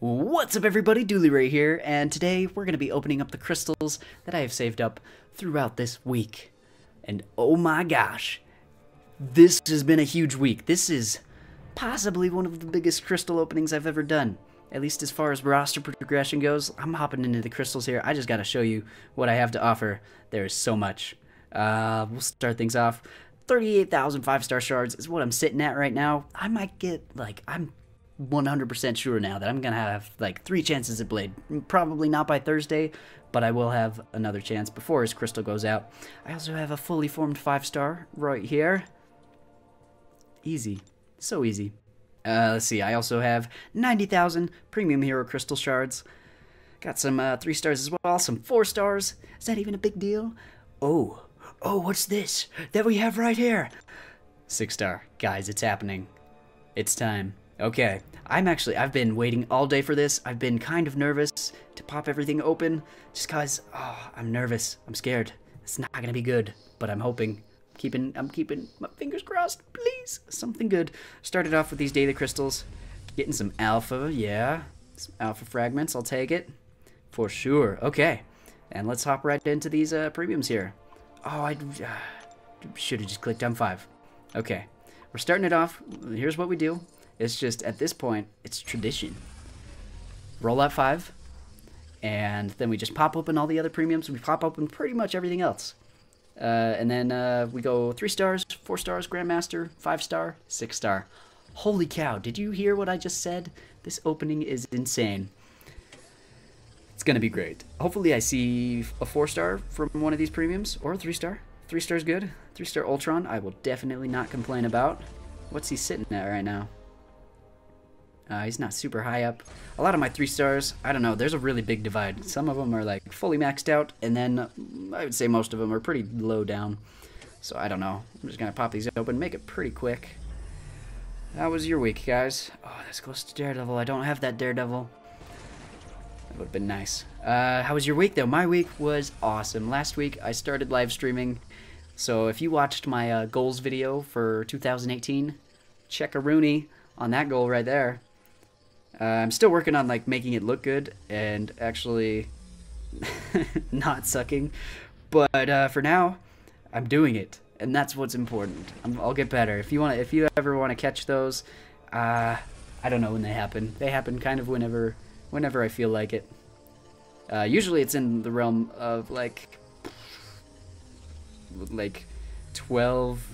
What's up everybody, DoolieRay here, and today we're going to be opening up the crystals that I have saved up throughout this week. And oh my gosh, this has been a huge week. This is possibly one of the biggest crystal openings I've ever done. At least as far as roster progression goes, I'm hopping into the crystals here. I just got to show you what I have to offer. There is so much. Uh, we'll start things off. 38,000 five-star shards is what I'm sitting at right now. I might get, like, I'm 100% sure now that I'm going to have like three chances at Blade. Probably not by Thursday, but I will have another chance before his crystal goes out. I also have a fully formed 5-star right here. Easy. So easy. Uh, let's see, I also have 90,000 premium hero crystal shards. Got some uh, 3 stars as well, some 4 stars. Is that even a big deal? Oh, oh, what's this that we have right here? 6 star. Guys, it's happening. It's time. Okay, I'm actually, I've been waiting all day for this. I've been kind of nervous to pop everything open just because, oh, I'm nervous. I'm scared. It's not to be good, but I'm hoping. Keeping, I'm keeping my fingers crossed, please. Something good. Started off with these daily crystals. Getting some alpha, yeah. Some alpha fragments, I'll take it. For sure. Okay. And let's hop right into these uh, premiums here. Oh, I uh, should have just clicked on five. Okay. We're starting it off. Here's what we do. It's just at this point, it's tradition. Roll out five, and then we just pop open all the other premiums. We pop open pretty much everything else. Uh, and then uh, we go three stars, four stars, Grandmaster, five star, six star. Holy cow, did you hear what I just said? This opening is insane. It's going to be great. Hopefully I see a four star from one of these premiums, or a three star. Three stars good. Three star Ultron, I will definitely not complain about. What's he sitting at right now? Uh, he's not super high up. A lot of my three stars, I don't know, there's a really big divide. Some of them are like fully maxed out, and then I would say most of them are pretty low down. So I don't know. I'm just going to pop these open, make it pretty quick. How was your week, guys? Oh, that's close to Daredevil. I don't have that Daredevil. That would have been nice. Uh, how was your week, though? My week was awesome. Last week, I started live streaming. So if you watched my uh, goals video for 2018, check a Rooney on that goal right there. Uh, I'm still working on like making it look good and actually not sucking, but uh, for now, I'm doing it, and that's what's important. i will get better. If you want, if you ever want to catch those, uh, I don't know when they happen. They happen kind of whenever, whenever I feel like it. Uh, usually, it's in the realm of like, like, twelve,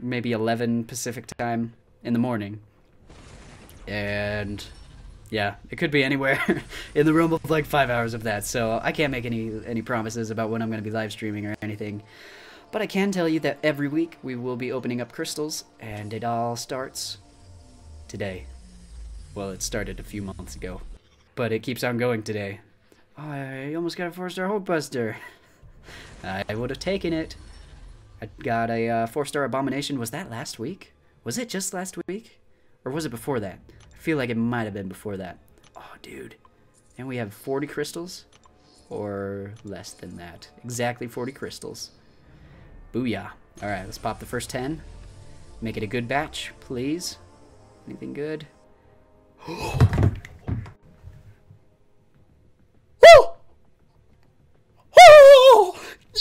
maybe eleven Pacific time in the morning and yeah, it could be anywhere in the realm of like five hours of that. So I can't make any any promises about when I'm going to be live streaming or anything. But I can tell you that every week we will be opening up crystals, and it all starts today. Well, it started a few months ago, but it keeps on going today. I almost got a four-star Hulkbuster. I would have taken it. I got a uh, four-star Abomination. Was that last week? Was it just last week? Or was it before that? Feel like it might have been before that. Oh, dude. And we have 40 crystals? Or less than that. Exactly 40 crystals. Booyah. Alright, let's pop the first 10. Make it a good batch, please. Anything good?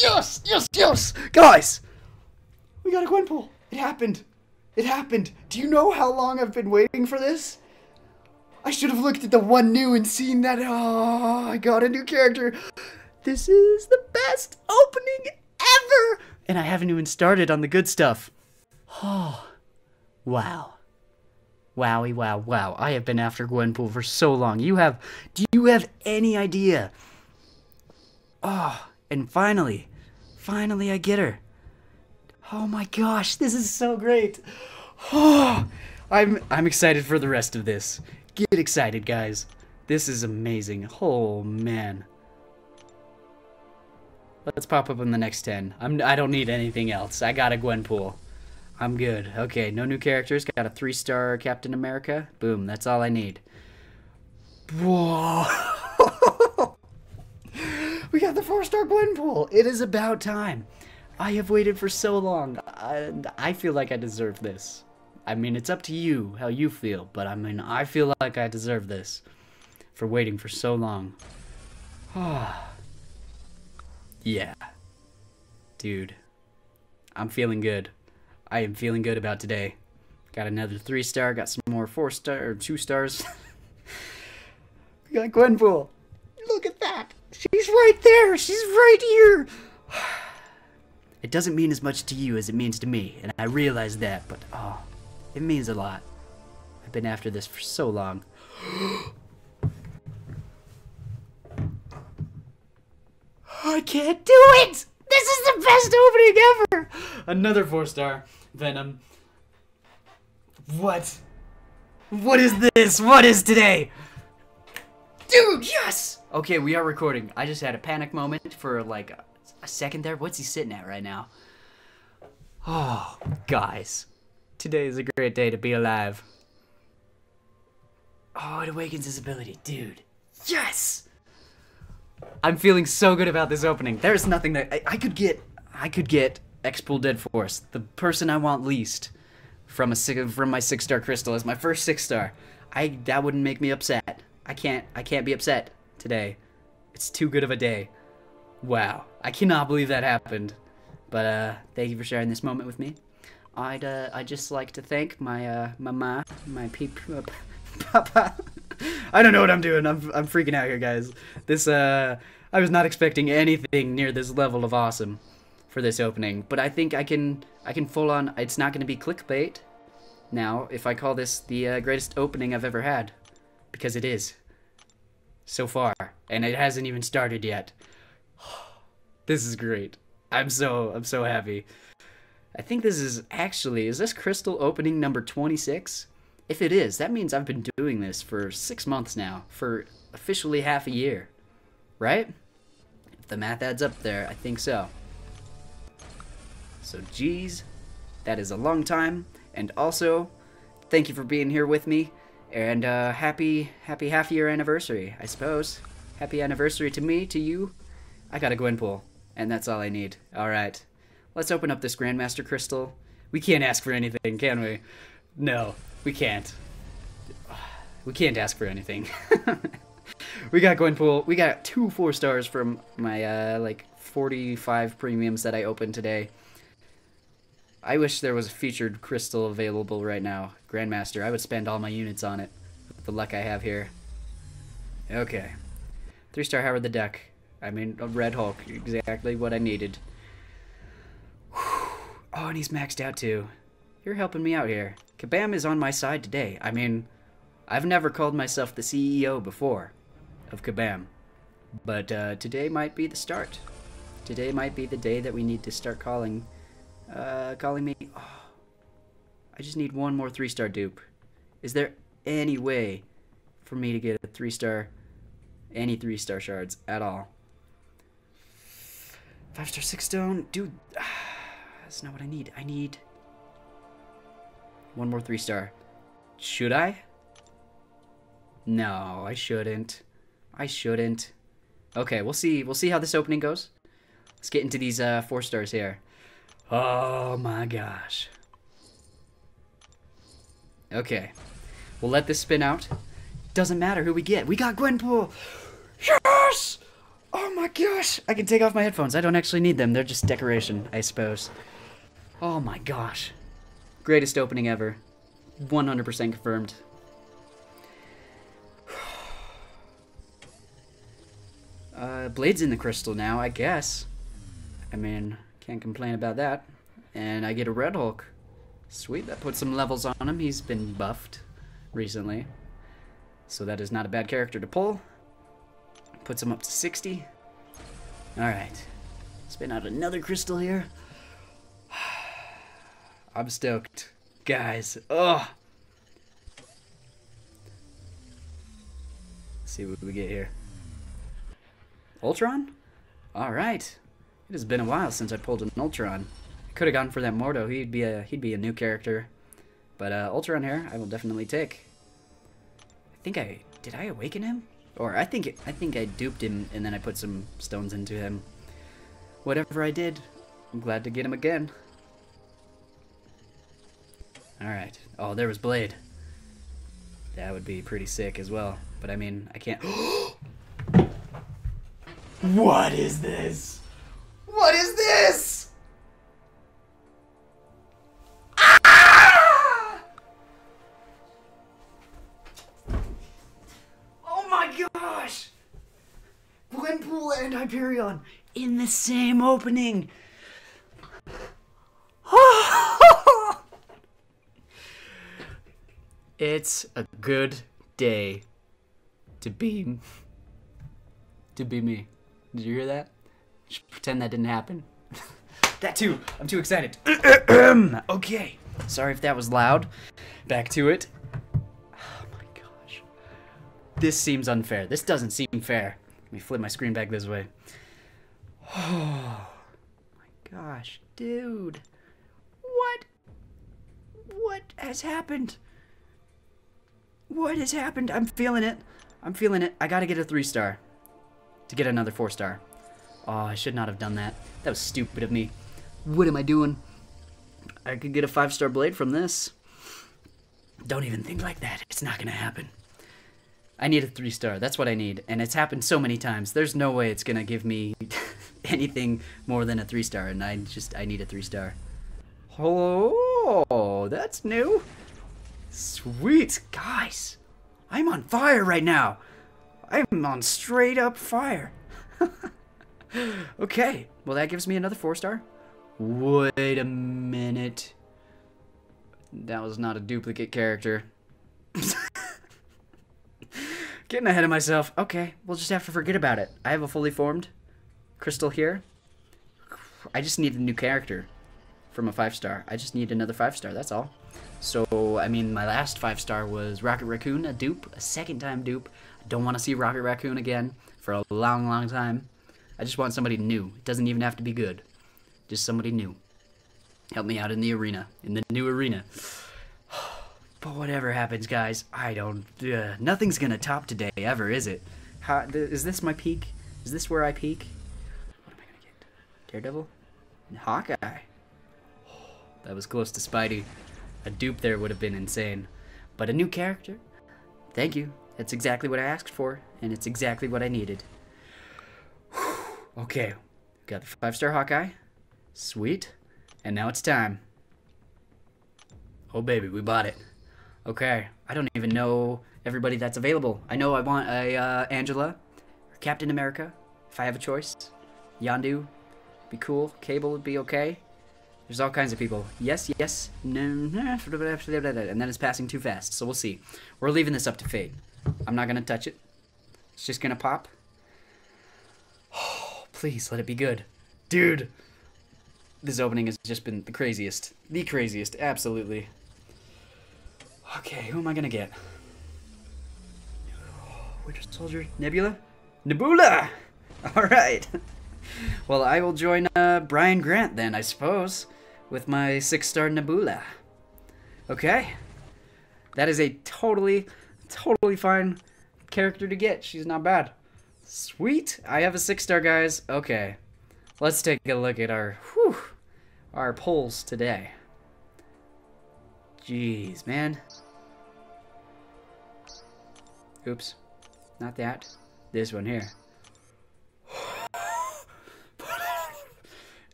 Yes, yes, yes! Guys! We got a Gwenpool! It happened! It happened. Do you know how long I've been waiting for this? I should have looked at the one new and seen that. Oh, I got a new character. This is the best opening ever. And I haven't even started on the good stuff. Oh, wow. Wowie, wow, wow. I have been after Gwenpool for so long. You have, do you have any idea? Oh, and finally, finally I get her. Oh my gosh, this is so great. Oh, I'm I'm excited for the rest of this. Get excited, guys. This is amazing. Oh man. Let's pop up in the next 10. I'm I don't need anything else. I got a Gwenpool. I'm good. Okay, no new characters. Got a 3-star Captain America. Boom, that's all I need. Whoa. we got the 4-star Gwenpool. It is about time. I have waited for so long, and I feel like I deserve this. I mean, it's up to you how you feel, but I mean, I feel like I deserve this. for waiting for so long. yeah. Dude, I'm feeling good. I am feeling good about today. Got another three star, got some more four star, or two stars. we got Gwenpool. Look at that. She's right there. She's right here. It doesn't mean as much to you as it means to me, and I realize that, but oh, it means a lot. I've been after this for so long. I can't do it! This is the best opening ever! Another four star. Venom. What? What is this? What is today? Dude, yes! Okay, we are recording. I just had a panic moment for like a, a second there. What's he sitting at right now? Oh, guys. Today is a great day to be alive. Oh, it awakens his ability. Dude. Yes! I'm feeling so good about this opening. There's nothing that I, I could get. I could get Expool Dead Force, the person I want least, from a from my six star crystal as my first six star. I that wouldn't make me upset. I can't. I can't be upset today. It's too good of a day. Wow, I cannot believe that happened. But uh, thank you for sharing this moment with me. I'd uh, I just like to thank my uh, mama, my peep, uh, papa. I don't know what I'm doing. I'm I'm freaking out here, guys. This uh, I was not expecting anything near this level of awesome for this opening, but I think I can I can full on. It's not going to be clickbait now if I call this the uh, greatest opening I've ever had, because it is so far, and it hasn't even started yet. this is great. I'm so I'm so happy. I think this is actually is this crystal opening number 26? If it is, that means I've been doing this for 6 months now, for officially half a year. Right? If the math adds up there, I think so. So geez, that is a long time and also thank you for being here with me and uh, happy happy half year anniversary, I suppose. Happy anniversary to me, to you. I got a Gwenpool, and that's all I need. All right, let's open up this Grandmaster Crystal. We can't ask for anything, can we? No, we can't. We can't ask for anything. we got Gwenpool. We got two four stars from my uh, like 45 premiums that I opened today. I wish there was a featured crystal available right now. Grandmaster, I would spend all my units on it. With the luck I have here. Okay. Three star Howard the Duck. I mean, a Red Hulk. Exactly what I needed. Oh, and he's maxed out too. You're helping me out here. Kabam is on my side today. I mean, I've never called myself the CEO before of Kabam. But uh, today might be the start. Today might be the day that we need to start calling uh, calling me. Oh, I just need one more three star dupe. Is there any way for me to get a three star, any three star shards at all? Five star six stone, dude. That's not what I need. I need one more three star. Should I? No, I shouldn't. I shouldn't. Okay, we'll see. We'll see how this opening goes. Let's get into these uh, four stars here. Oh my gosh. Okay. We'll let this spin out. Doesn't matter who we get. We got Gwenpool! Yes! Oh my gosh! I can take off my headphones. I don't actually need them. They're just decoration, I suppose. Oh my gosh. Greatest opening ever. 100% confirmed. Uh, Blade's in the crystal now, I guess. I mean, can't complain about that. And I get a Red Hulk. Sweet, that puts some levels on him. He's been buffed recently. So that is not a bad character to pull. Puts him up to 60. Alright. Spin out another crystal here. I'm stoked. Guys, ugh. Let's see what we get here. Ultron? Alright. It has been a while since I pulled an Ultron. Could have gone for that Mordo. He'd be a he'd be a new character. But uh, Ultron here, I will definitely take. I think I did I awaken him, or I think I think I duped him and then I put some stones into him. Whatever I did, I'm glad to get him again. All right. Oh, there was Blade. That would be pretty sick as well. But I mean, I can't. what is this? What is this? Ah! Oh my gosh! Gwenpool and Hyperion in the same opening. It's a good day to be to be me. Did you hear that? Just pretend that didn't happen. that too. I'm too excited. okay. Sorry if that was loud. Back to it. Oh my gosh. This seems unfair. This doesn't seem fair. Let me flip my screen back this way. Oh my gosh, dude. What? What has happened? What has happened? I'm feeling it. I'm feeling it. I gotta get a three star to get another four star. Oh, I should not have done that. That was stupid of me. What am I doing? I could get a five star blade from this. Don't even think like that. It's not gonna happen. I need a three star. That's what I need. And it's happened so many times. There's no way it's gonna give me anything more than a three star. And I just, I need a three star. Oh, that's new. Sweet. Guys, I'm on fire right now. I'm on straight up fire. okay, well that gives me another four star. Wait a minute. That was not a duplicate character. Getting ahead of myself. Okay, we'll just have to forget about it. I have a fully formed crystal here. I just need a new character from a five star. I just need another five star, that's all. So, I mean, my last five star was Rocket Raccoon, a dupe, a second time dupe. I don't want to see Rocket Raccoon again for a long, long time. I just want somebody new. It doesn't even have to be good. Just somebody new. Help me out in the arena, in the new arena. But whatever happens, guys, I don't. Uh, nothing's gonna top today, ever, is it? How, th is this my peak? Is this where I peak? What am I gonna get? Daredevil? And Hawkeye. that was close to Spidey. A dupe there would have been insane. But a new character? Thank you. That's exactly what I asked for, and it's exactly what I needed. okay, got the five star Hawkeye. Sweet. And now it's time. Oh, baby, we bought it. Okay, I don't even know everybody that's available. I know I want a uh, Angela, Captain America, if I have a choice. Yondu, be cool. Cable would be okay. There's all kinds of people. Yes, yes, no, and then it's passing too fast. So we'll see. We're leaving this up to fate. I'm not gonna touch it. It's just gonna pop. Oh, please let it be good, dude. This opening has just been the craziest, the craziest, absolutely. Okay, who am I gonna get? Winter Soldier, Nebula, Nebula. All right. Well, I will join uh, Brian Grant then, I suppose, with my six-star Nebula. Okay. That is a totally, totally fine character to get. She's not bad. Sweet. I have a six-star, guys. Okay. Let's take a look at our, whew, our polls today. Jeez, man. Oops. Not that. This one here.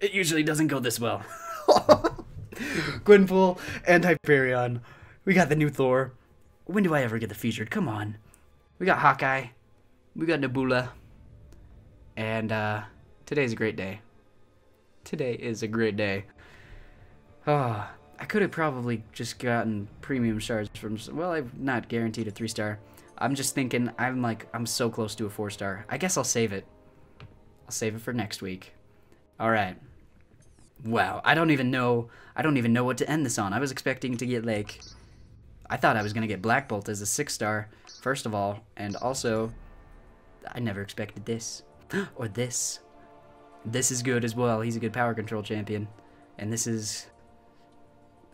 it usually doesn't go this well. Gwenpool and Hyperion. We got the new Thor. When do I ever get the featured? Come on. We got Hawkeye. We got Nebula. And uh, today's a great day. Today is a great day. Oh, I could have probably just gotten premium stars from. Well, I'm not guaranteed a three star. I'm just thinking. I'm like I'm so close to a four star. I guess I'll save it. I'll save it for next week. All right. Wow, I don't even know. I don't even know what to end this on. I was expecting to get like. I thought I was gonna get Black Bolt as a six star first of all, and also, I never expected this or this. This is good as well. He's a good power control champion, and this is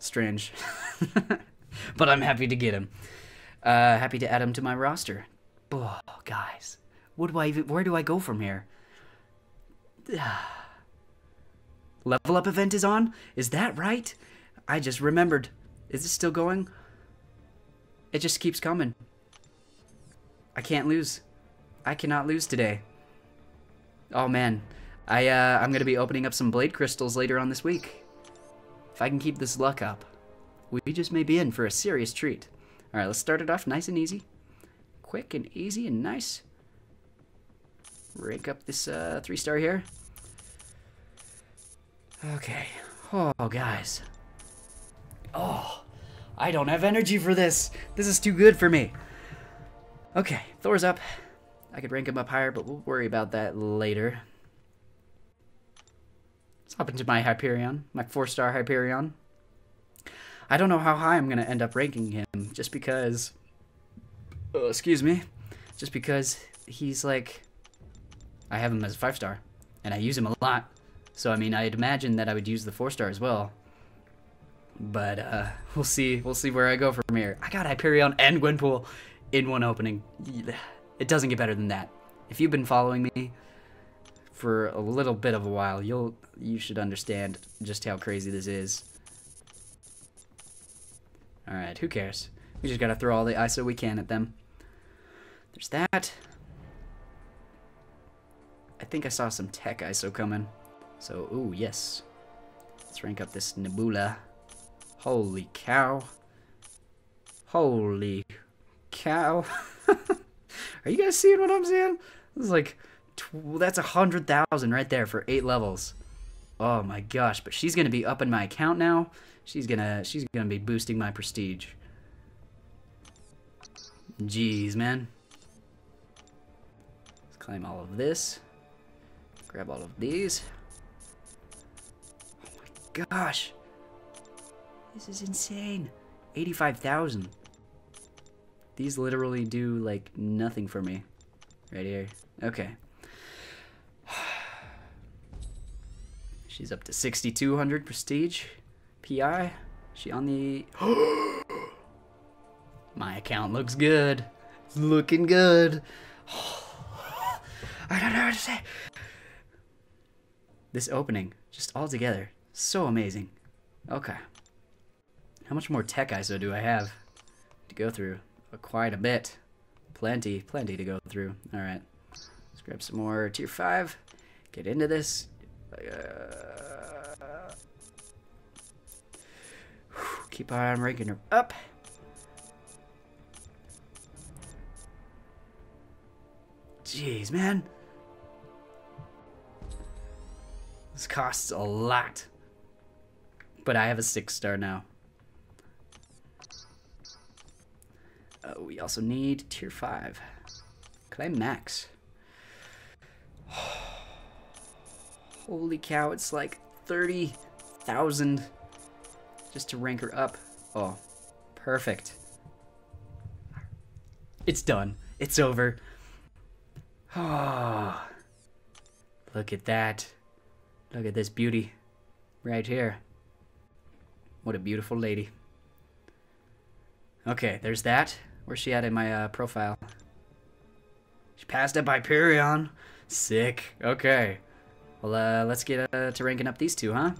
strange. but I'm happy to get him. Uh, happy to add him to my roster. Oh, guys, what do I even? Where do I go from here? Level up event is on? Is that right? I just remembered. Is it still going? It just keeps coming. I can't lose. I cannot lose today. Oh man, I uh, I'm gonna be opening up some blade crystals later on this week. If I can keep this luck up, we just may be in for a serious treat. All right, let's start it off nice and easy, quick and easy and nice. Rank up this uh, three star here. Okay. Oh, guys. Oh, I don't have energy for this. This is too good for me. Okay, Thor's up. I could rank him up higher, but we'll worry about that later. Let's hop into my Hyperion, my four-star Hyperion. I don't know how high I'm going to end up ranking him, just because... Oh, excuse me. Just because he's like... I have him as a five-star, and I use him a lot. So, I mean, I'd imagine that I would use the four-star as well. But, uh, we'll see. We'll see where I go from here. I got Hyperion and Gwenpool in one opening. It doesn't get better than that. If you've been following me for a little bit of a while, you'll you should understand just how crazy this is. Alright, who cares? We just gotta throw all the ISO we can at them. There's that. I think I saw some tech ISO coming. So, ooh, yes. Let's rank up this Nebula. Holy cow. Holy cow. Are you guys seeing what I'm seeing? This is like, that's a hundred thousand right there for eight levels. Oh my gosh! But she's gonna be up in my account now. She's gonna, she's gonna be boosting my prestige. Jeez, man. Let's claim all of this. Grab all of these. Gosh! This is insane. Eighty-five thousand. These literally do, like, nothing for me. Right here. Okay. She's up to 6,200 prestige. PI. She on the... My account looks good. Looking good. I don't know what to say. This opening, just all together, so amazing. Okay. How much more tech ISO do I have to go through? quite a bit. Plenty, plenty to go through. All right, let's grab some more tier five. Get into this. Uh, keep on ranking her up. Jeez, man. This costs a lot. But I have a six star now. Uh, we also need tier 5. Could I max. Holy cow, it's like 30,000 just to rank her up. Oh, perfect. It's done. It's over. Oh, look at that. Look at this beauty right here. What a beautiful lady. Okay, there's that. Where's she at in my uh, profile? She passed up Hyperion. Sick. Okay. Well, uh, let's get uh, to ranking up these two, huh?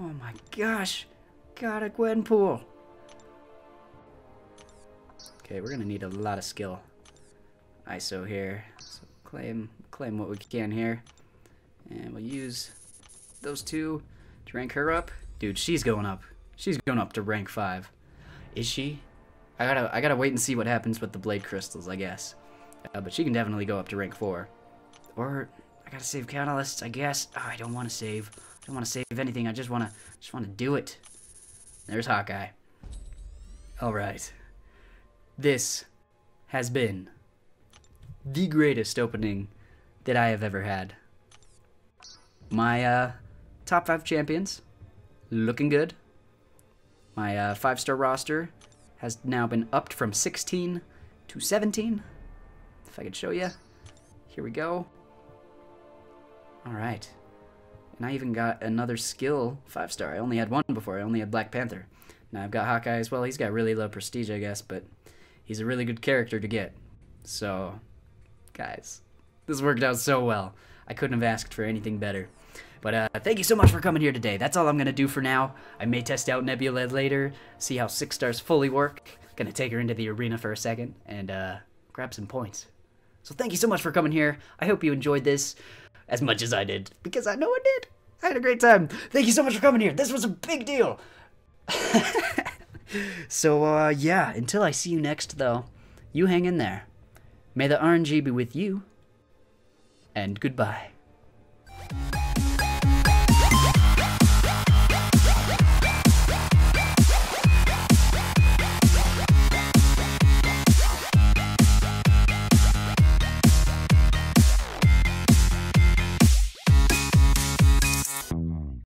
Oh my gosh. Got a Gwenpool. Okay, we're gonna need a lot of skill. ISO here. So claim claim what we can here. And we'll use those two to rank her up. Dude, she's going up. She's going up to rank 5. Is she? I gotta, I gotta wait and see what happens with the blade crystals, I guess. Uh, but she can definitely go up to rank 4. Or, I gotta save catalysts, I guess. Oh, I don't want to save. I don't want to save anything. I just want to, just want to do it. There's Hawkeye. Alright. This has been the greatest opening that I have ever had. My uh, top five champions looking good. My uh, five star roster has now been upped from 16 to 17. If I could show you. Here we go. Alright. And I even got another skill 5 star. I only had one before. I only had Black Panther. Now I've got Hawkeye as well. He's got really low prestige, I guess, but he's a really good character to get. So, guys, this worked out so well. I couldn't have asked for anything better. But uh, thank you so much for coming here today. That's all I'm going to do for now. I may test out Nebula later, see how 6 stars fully work, gonna take her into the arena for a second and uh, grab some points. So thank you so much for coming here. I hope you enjoyed this as much as I did because I know I did. I had a great time. Thank you so much for coming here. This was a big deal. so uh, yeah, until I see you next though, you hang in there. May the RNG be with you. And goodbye.